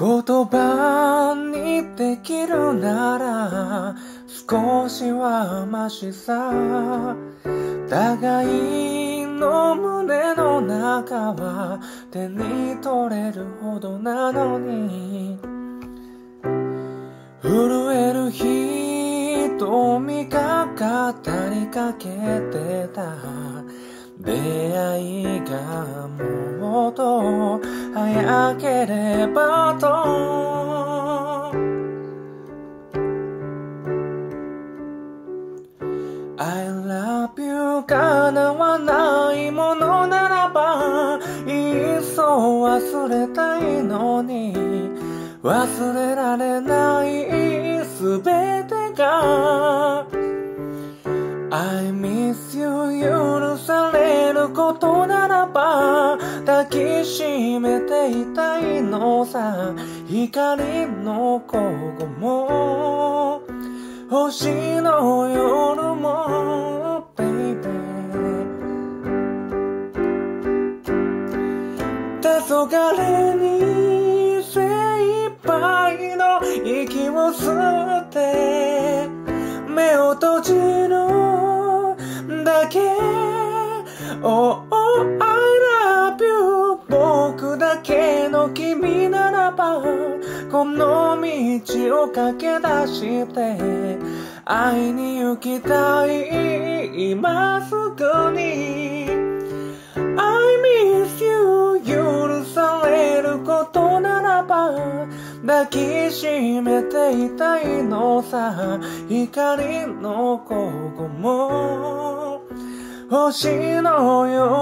言葉にできるなら少しはマシさ。互いの胸の中は手に取れるほどなのに。震える瞳が語りかけてた。出会いがもっと早ければと。I love you 叶わないものならばいっそ忘れたいのに忘れられないすべてが。I miss you 許されることなら抱きしめていたいのさ。光の午後も。星の夜も。Baby 黄昏に精一杯の息を吸って。目を閉じるだけ。Oh, oh, I の君ならばこの道を駆け出して会いに行きたい今すぐに。I miss you 許されることならば抱きしめていたいのさ。光の午後も星の夜も